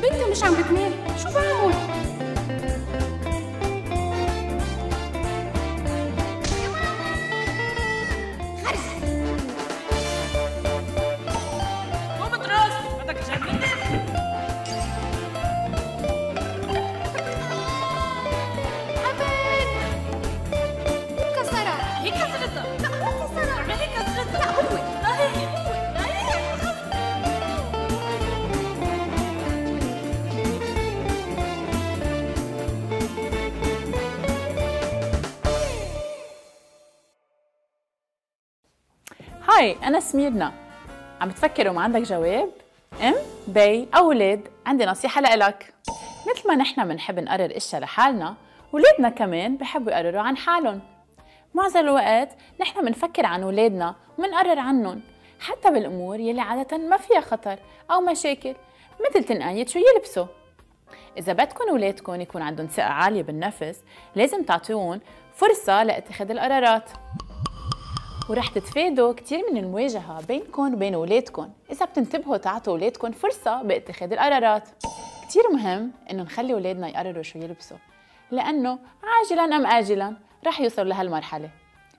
Bem, estamos a ver comer. Chuva! هاي أنا سميرنا. عم تفكروا ما عندك جواب؟ أم، بي، أو ولاد عندي نصيحة لإلك. مثل ما نحن بنحب نقرر إشياء لحالنا ولادنا كمان بحبوا يقرروا عن حالهم. معظم الوقت نحن بنفكر عن ولادنا وبنقرر عنهم. حتى بالأمور يلي عادة ما فيها خطر أو مشاكل مثل تنقاية شو يلبسوا. إذا بدكم ولادكم يكون عندهم ثقة عالية بالنفس لازم تعطيهم فرصة لاتخاذ القرارات. ورح تتفادوا كتير من المواجهة بينكم وبين أولادكم. إذا بتنتبهوا تعطوا أولادكم فرصة باتخاذ القرارات. كتير مهم إنه نخلي أولادنا يقرروا شو يلبسوا لأنه عاجلا أم آجلا رح يوصلوا لهالمرحلة.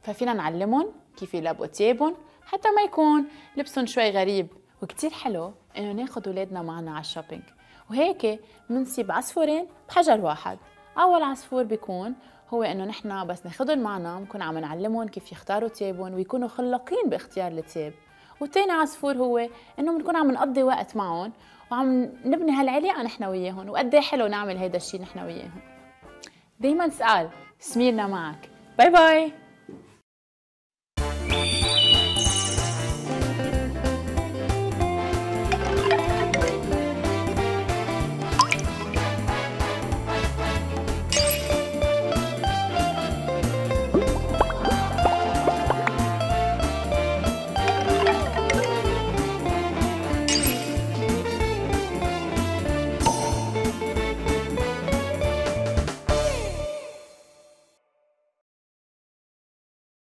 ففينا نعلمهم كيف يلبقوا تيابهم حتى ما يكون لبسهم شوي غريب. وكتير حلو إنه ناخد أولادنا معنا على الشوبينج. وهيك منصيب عصفورين بحجر واحد. أول عصفور بيكون هو إنه نحن بس ناخذهم معنا بنكون عم نعلمهم كيف يختاروا تيابهم ويكونوا خلاقين باختيار التياب. والتاني عصفور هو إنه بنكون عم نقضي وقت معهم وعم نبني هالعلاقة نحن وياهم وقد حلو نعمل هيدا الشيء نحن وياهم. دايما اسال سميرنا معك. باي باي.